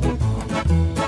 bottle.